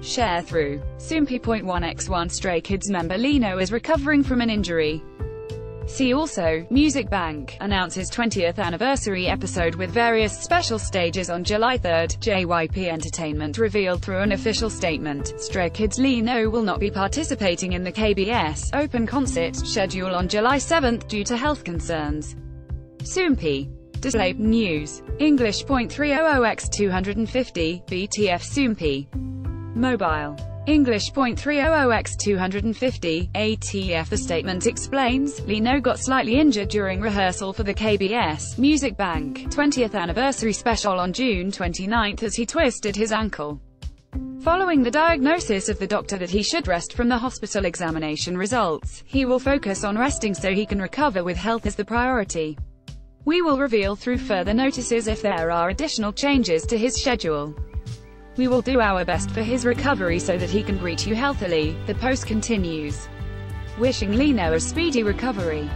Sharethrough. Soompi.1x1 Stray Kids member Lee Know is recovering from an injury. See also, Music Bank, announces 20th anniversary episode with various special stages on July 3. JYP Entertainment revealed through an official statement, Stray Kids Lee Know will not be participating in the KBS Open concert schedule on July 7 due to health concerns. Soompi. Display News. English .300x250, BTF Soompi. Mobile. English .300x250, ATF The statement explains, Lee Know got slightly injured during rehearsal for the KBS Music Bank 20th anniversary special on June 29 as he twisted his ankle. Following the diagnosis of the doctor that he should rest from the hospital examination results, he will focus on resting so he can recover with health as the priority. We will reveal through further notices if there are additional changes to his schedule. We will do our best for his recovery so that he can greet you healthily, the post continues. Wishing Lee Know a speedy recovery.